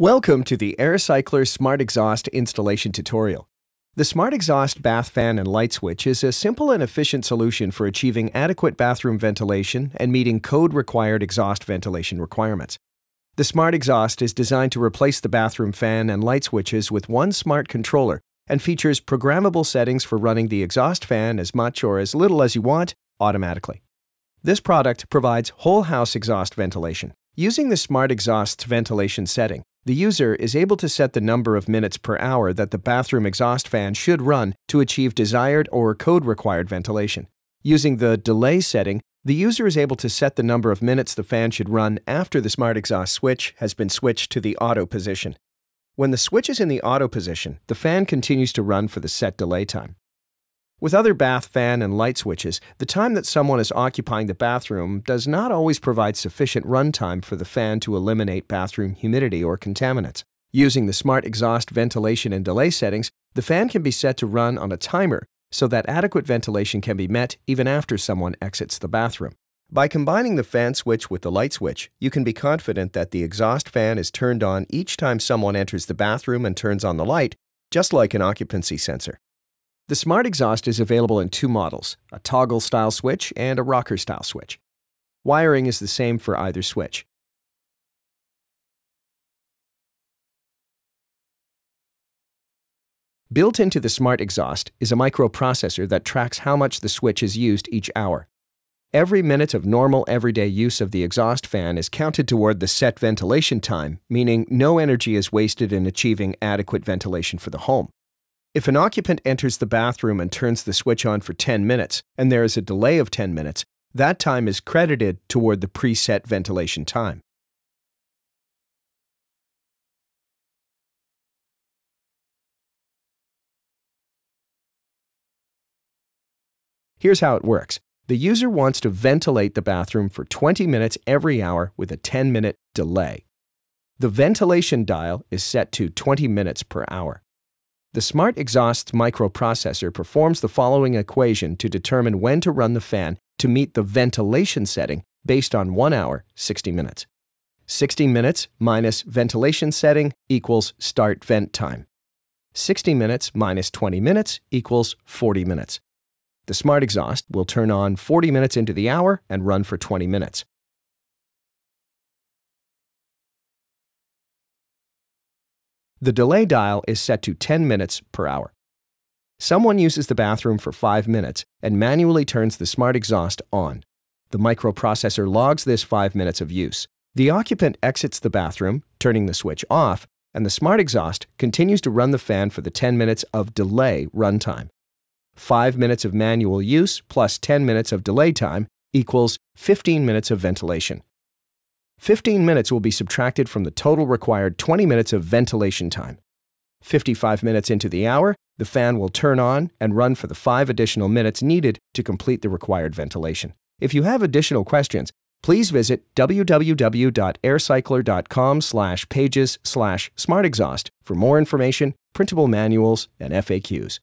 Welcome to the Air AirCycler Smart Exhaust installation tutorial. The Smart Exhaust bath fan and light switch is a simple and efficient solution for achieving adequate bathroom ventilation and meeting code-required exhaust ventilation requirements. The Smart Exhaust is designed to replace the bathroom fan and light switches with one smart controller and features programmable settings for running the exhaust fan as much or as little as you want automatically. This product provides whole house exhaust ventilation. Using the Smart Exhaust's ventilation setting, the user is able to set the number of minutes per hour that the bathroom exhaust fan should run to achieve desired or code required ventilation. Using the delay setting, the user is able to set the number of minutes the fan should run after the smart exhaust switch has been switched to the auto position. When the switch is in the auto position, the fan continues to run for the set delay time. With other bath fan and light switches, the time that someone is occupying the bathroom does not always provide sufficient runtime for the fan to eliminate bathroom humidity or contaminants. Using the smart exhaust ventilation and delay settings, the fan can be set to run on a timer so that adequate ventilation can be met even after someone exits the bathroom. By combining the fan switch with the light switch, you can be confident that the exhaust fan is turned on each time someone enters the bathroom and turns on the light, just like an occupancy sensor. The Smart Exhaust is available in two models, a toggle style switch and a rocker style switch. Wiring is the same for either switch. Built into the Smart Exhaust is a microprocessor that tracks how much the switch is used each hour. Every minute of normal everyday use of the exhaust fan is counted toward the set ventilation time, meaning no energy is wasted in achieving adequate ventilation for the home. If an occupant enters the bathroom and turns the switch on for 10 minutes, and there is a delay of 10 minutes, that time is credited toward the preset ventilation time. Here's how it works. The user wants to ventilate the bathroom for 20 minutes every hour with a 10 minute delay. The ventilation dial is set to 20 minutes per hour. The Smart Exhaust microprocessor performs the following equation to determine when to run the fan to meet the ventilation setting based on 1 hour, 60 minutes. 60 minutes minus ventilation setting equals start vent time. 60 minutes minus 20 minutes equals 40 minutes. The Smart Exhaust will turn on 40 minutes into the hour and run for 20 minutes. The delay dial is set to 10 minutes per hour. Someone uses the bathroom for 5 minutes and manually turns the smart exhaust on. The microprocessor logs this 5 minutes of use. The occupant exits the bathroom, turning the switch off, and the smart exhaust continues to run the fan for the 10 minutes of delay runtime. 5 minutes of manual use plus 10 minutes of delay time equals 15 minutes of ventilation. 15 minutes will be subtracted from the total required 20 minutes of ventilation time. 55 minutes into the hour, the fan will turn on and run for the 5 additional minutes needed to complete the required ventilation. If you have additional questions, please visit www.aircycler.com slash pages slash smartexhaust for more information, printable manuals, and FAQs.